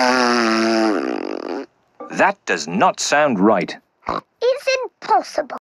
Uh, that does not sound right. It's impossible.